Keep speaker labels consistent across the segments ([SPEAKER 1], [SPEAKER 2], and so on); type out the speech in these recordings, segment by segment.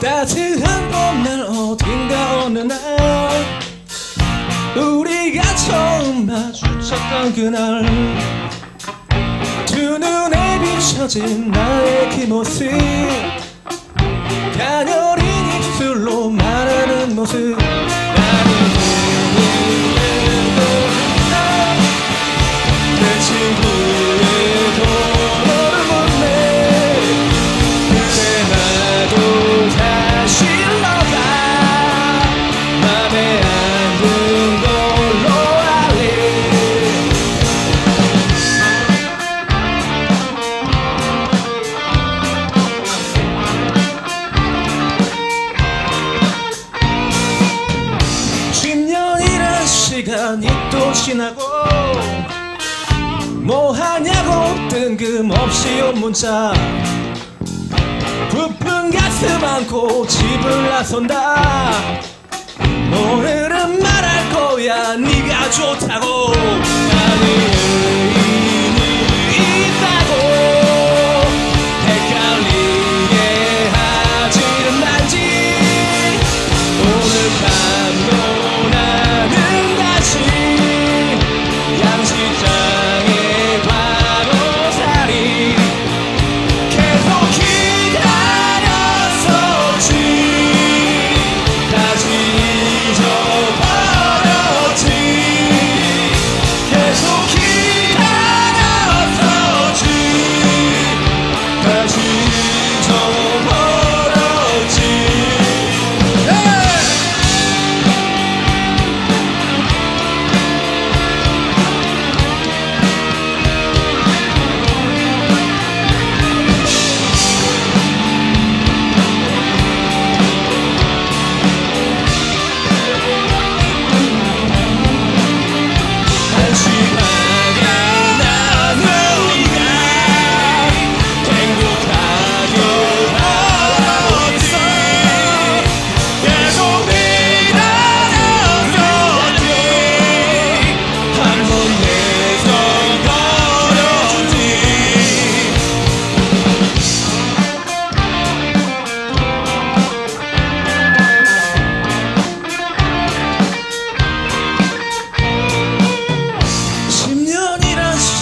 [SPEAKER 1] 따뜻한 봄날 어딘가 어느 날 우리가 처음 마주쳤던 그날 두 눈에 비춰진 나의 그 모습 가녀린 입술로 말하는 모습 시간이 또 지나고 뭐하냐고 뜬금없이 온 문자 부푼 가슴 안고 집을 나선다. 오늘은 말할 거야. 네가 좋다고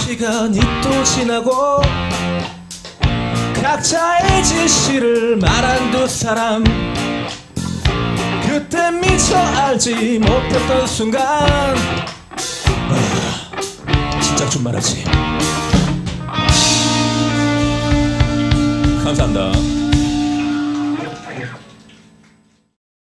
[SPEAKER 1] 시간이 또 지나고 각자의 진실을 말한 두 사람. 그때 미처 알지 못했던 순간. 아, 진짜 좀 말하지. 감사합니다